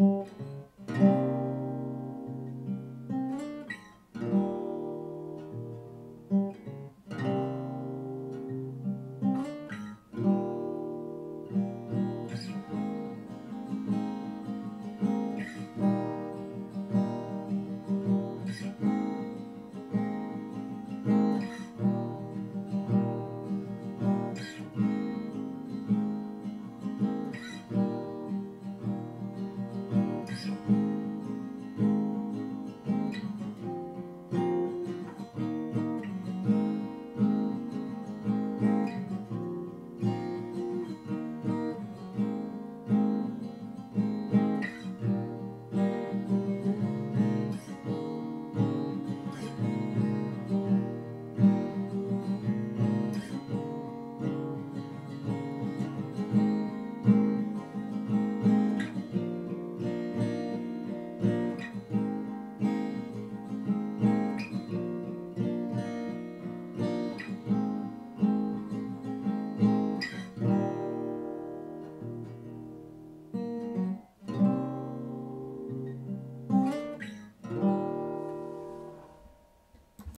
Música